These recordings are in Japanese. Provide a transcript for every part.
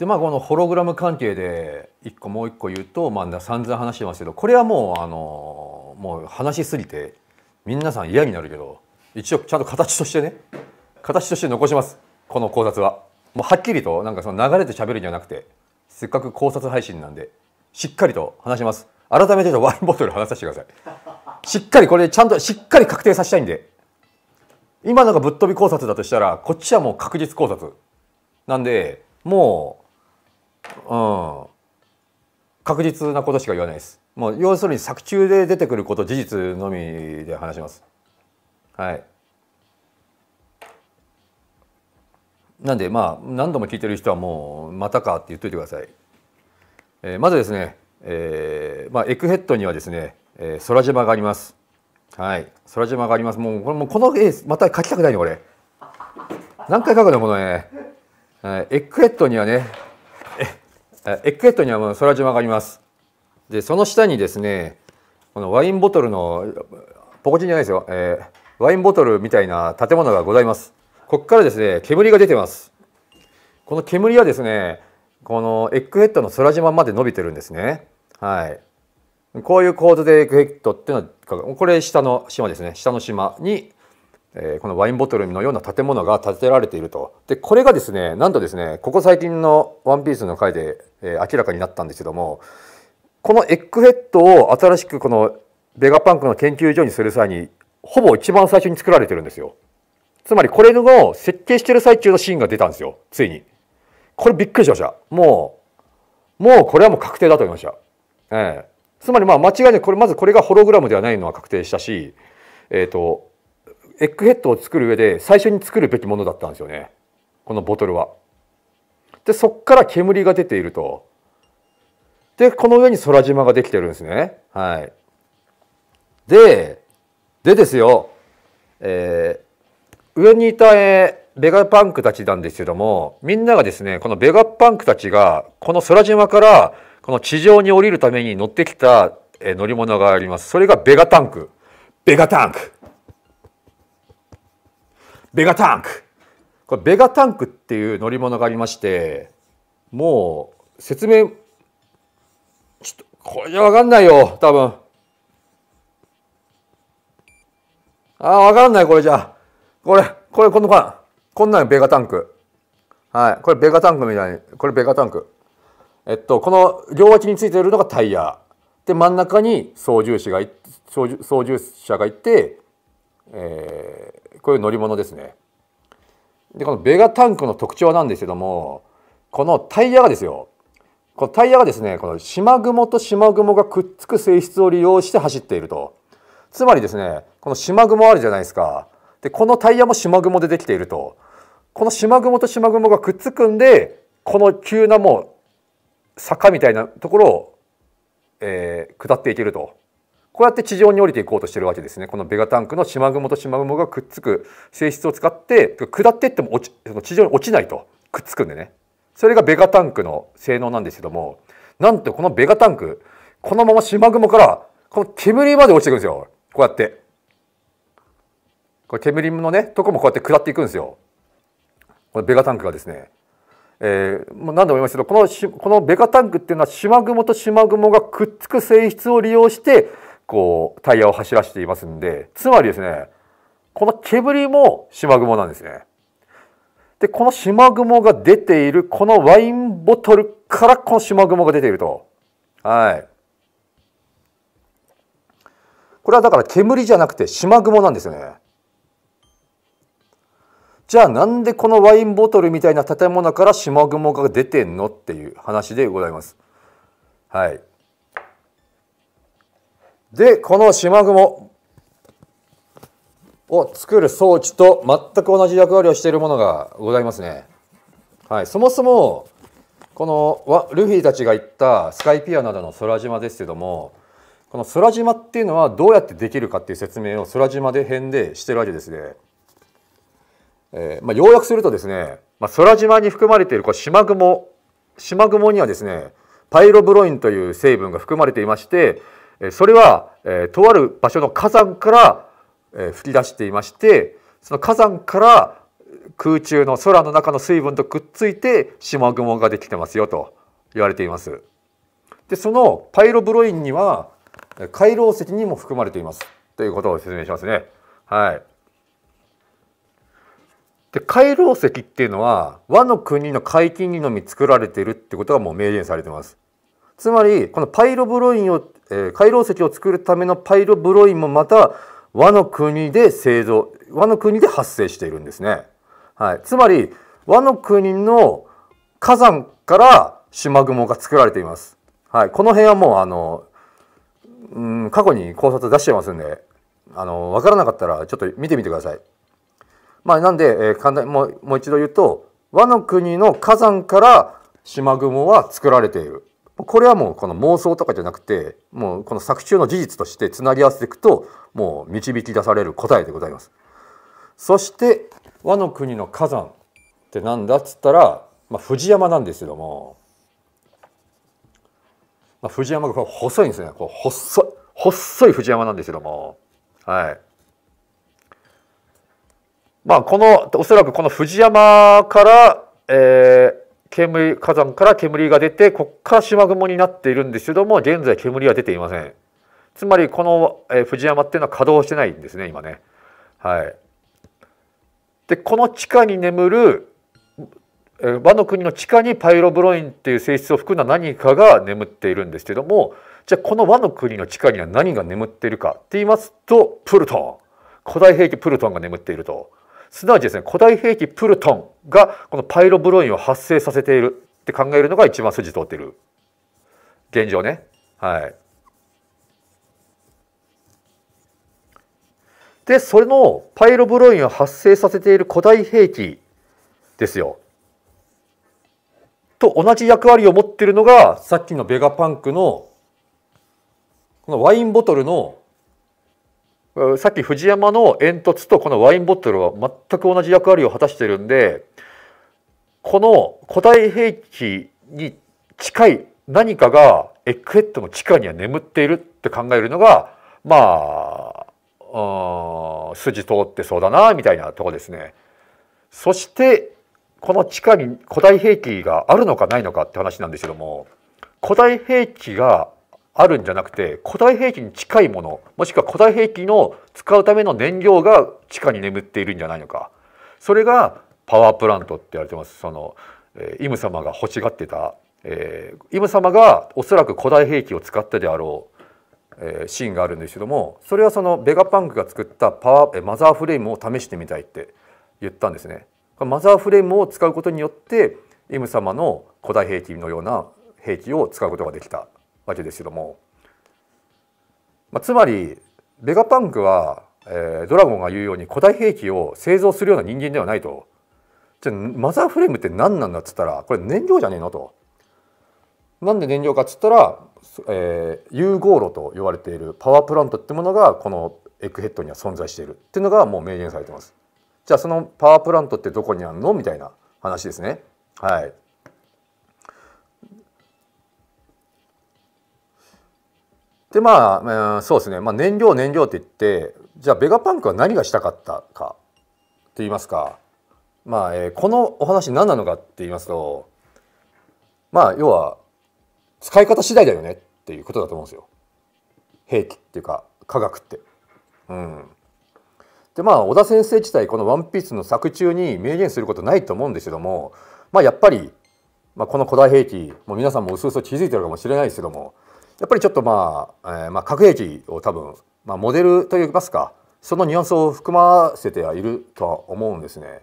でまあこのホログラム関係で一個もう一個言うとまあ散々話してますけどこれはもうあのもう話しすぎて皆さん嫌になるけど一応ちゃんと形としてね形として残します。この考察は。もうはっきりとなんかその流れて喋るんじゃなくてせっかく考察配信なんでしっかりと話します。改めてワインボトル話させてください。しっかりこれちゃんとしっかり確定させたいんで。今のがぶっ飛び考察だとしたらこっちはもう確実考察なんでもううん。確実なことしか言わないです。もう要するに作中で出てくること事実のみで話します。はい。なんでまあ何度も聞いてる人はもうまたかって言っといてください、えー、まずですね、えーまあ、エクヘッドにはですね、えー、空島があります。はい。空島があります。もうこれもこの絵また描きたくないね俺何回描くのこの絵、はい、エッグヘッドにはねエッグヘッドにはもう空島があります。でその下にですねこのワインボトルのポコチンじゃないですよ、えー、ワインボトルみたいな建物がございます。ここからですね煙が出てます。この煙はですねこのエッグヘッドの空島まで伸びてるんですね。はい。こういう構図でエッグヘッドっていうのはこれ下の島ですね。下の島に、えー、このワインボトルのような建物が建てられていると。でこれがですねなんとですねここ最近の「ワンピースの回で、えー、明らかになったんですけどもこのエッグヘッドを新しくこのベガパンクの研究所にする際にほぼ一番最初に作られてるんですよ。つまりこれの設計してる最中のシーンが出たんですよついに。これびっくりしました。もうもうこれはもう確定だと思いました、ええつまりまあ間違いなくこれまずこれがホログラムではないのは確定したしえっ、ー、とエッグヘッドを作る上で最初に作るべきものだったんですよね。このボトルは。でそっから煙が出ていると。でこの上に空島ができてるんですね。はい。ででですよ。えー上にいた、えー、ベガパンクたちなんですけどもみんながですねこのベガパンクたちがこの空島からこの地上に降りるために乗ってきた、えー、乗り物があります。それがベガタンク。ベガタンク。ベガタンクこれベガタンクっていう乗り物がありましてもう説明ちょっとこれじゃ分かんないよ多分ああ分かんないこれじゃこれ、これ、この間、こんなんベガタンク。はい。これベガタンクみたいに、これベガタンク。えっと、この両脇についているのがタイヤ。で、真ん中に操縦士がい、操縦者がいて、えー、こういう乗り物ですね。で、このベガタンクの特徴なんですけども、このタイヤがですよ、このタイヤがですね、この島雲と島雲がくっつく性質を利用して走っていると。つまりですね、この島雲あるじゃないですか。でこのタイヤも島雲でできているとこの島雲と島雲がくっつくんでこの急なもう坂みたいなところを、えー、下っていけるとこうやって地上に降りていこうとしてるわけですね。このベガタンクの島雲と島雲がくっつく性質を使って下っていっても落ち地上に落ちないとくっつくんでね。それがベガタンクの性能なんですけどもなんとこのベガタンクこのまま島雲からこの煙まで落ちていくんですよ。こうやって。これ煙のねとこもこうやって下っていくんですよ。このベガタンクがですね、えー、もう何度も言いますけどこのこのベガタンクっていうのは島雲と島雲がくっつく性質を利用してこうタイヤを走らせていますんでつまりですねこの煙も島雲なんですね。でこの島雲が出ているこのワインボトルからこの島雲が出ていると。はい。これはだから煙じゃなくて島雲なんですよね。じゃあなんでこのワインボトルみたいな建物から島雲が出てんのっていう話でございます。はい。でこの島雲を作る装置と全く同じ役割をしているものがございますね。はい、そもそもこのルフィたちが言ったスカイピアなどの空島ですけどもこの空島っていうのはどうやってできるかっていう説明を空島で編でしてるわけですね。えーまあ、要約するとですね、まあ、空島に含まれているこう島雲島雲にはですねパイロブロインという成分が含まれていましてそれは、えー、とある場所の火山から、えー、吹き出していましてその火山から空中の空の中の水分とくっついて島雲ができてますよと言われています。でそのパイロブロインには海楼石にも含まれています。ということを説明しますね。はい。で海楼石っていうのは和の国の海域にのみ作られているってことがもう明言されてます。つまりこのパイロブロインを、えー、海楼石を作るためのパイロブロインもまた和の国で製造和の国で発生しているんですね、はい、つまり和の国の火山から島雲が作られています、はい、この辺はもうあの、うん、過去に考察出してますんであの分からなかったらちょっと見てみてください。まあ、なんで、えー、簡単もうもう一度言うと和の国の火山から島雲は作られている。これはもうこの妄想とかじゃなくてもうこの作中の事実としてつなぎ合わせていくともう導き出される答えでございます。そして和の国の火山って何だっつったら、まあ、富山なんですけども、まあ、富山が細いんですねこう細い細い富山なんですけどもはい。まあこのおそらくこの富山から、えー、煙火山から煙が出てここから島雲になっているんですけども現在煙は出ていません。つまりこの、えー、富士山っていうのは稼働してないんですね今ね。はい。でこの地下に眠る、和の国の地下にパイロブロインっていう性質を含んだ何かが眠っているんですけどもじゃあこの和の国の地下には何が眠っているかって言いますとプルトン。古代兵器プルトンが眠っていると。すなわちですね古代兵器プルトンがこのパイロブロインを発生させているって考えるのが一番筋通ってる現状ね。はい。でそれのパイロブロインを発生させている古代兵器ですよ。と同じ役割を持っているのがさっきのベガパンクのこのワインボトルのさっき藤山の煙突とこのワインボトルは全く同じ役割を果たしているんでこの古代兵器に近い何かがエッグヘッドの地下には眠っているって考えるのがまあ筋通ってそうだなみたいなとこですね。そしてこの地下に古代兵器があるのかないのかって話なんですけども古代兵器があるんじゃなくて古代兵器に近いものもしくは古代兵器の使うための燃料が地下に眠っているんじゃないのか。それがパワープラントって言われてます。その、えー、イム様が欲しがってた、えー、イム様がおそらく古代兵器を使ったであろう、えー、シーンがあるんですけどもそれはそのベガパンクが作ったパワー、えマザーフレームを試してみたいって言ったんですね。マザーフレームを使うことによってイム様の古代兵器のような兵器を使うことができた。わけですけども、まあ、つまりベガパンクは、えー、ドラゴンが言うように古代兵器を製造するような人間ではないとじゃあマザーフレームって何なんだっつったらこれ燃料じゃねえのと。なんで燃料かっつったら、えー、融合炉と呼ばれているパワープラントってものがこのエッグヘッドには存在しているっていうのがもう明言されてます。じゃあそのパワープラントってどこにあるのみたいな話ですね。はい。でまあ、そうですね、まあ、燃料燃料って言ってじゃあベガパンクは何がしたかったかって言いますか。まあ、えー、このお話何なのかって言いますとまあ要は使い方次第だよねっていうことだと思うんですよ。兵器っていうか科学って。うん、でまあ小田先生自体この「ワンピースの作中に明言することないと思うんですけどもまあやっぱり、まあ、この古代兵器もう皆さんもうすうす気づいてるかもしれないですけどもやっぱりちょっとまあ、えー、まあ核兵器を多分、まあ、モデルといいますかそのニュアンスを含ませてはいるとは思うんですね。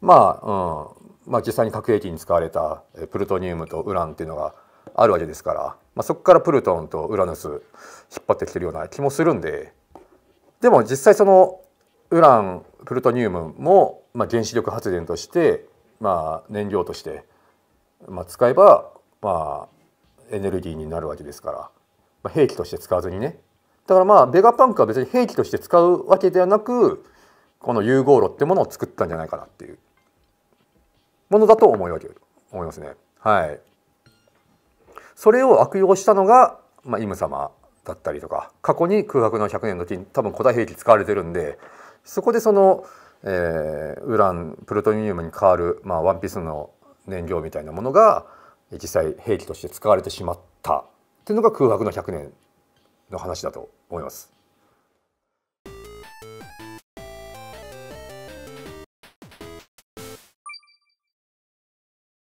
まあ、うんまあ、実際に核兵器に使われたプルトニウムとウランっていうのがあるわけですから、まあ、そこからプルトンとウラヌス引っ張ってきてるような気もするんででも実際そのウランプルトニウムも、まあ、原子力発電として、まあ、燃料として、まあ、使えば、まあ、エネルギーになるわけですから、まあ、兵器として使わずにね。だからまあベガパンクは別に兵器として使うわけではなくこの融合炉ってものを作ったんじゃないかなっていう。ものだと思いわけ思いますね。はい、それを悪用したのが、まあ、イム様だったりとか過去に空白の100年の時に多分古代兵器使われてるんでそこでその、えー、ウランプルトニウムに代わる、まあ、ワンピースの燃料みたいなものが実際兵器として使われてしまったっていうのが空白の100年の話だと思います。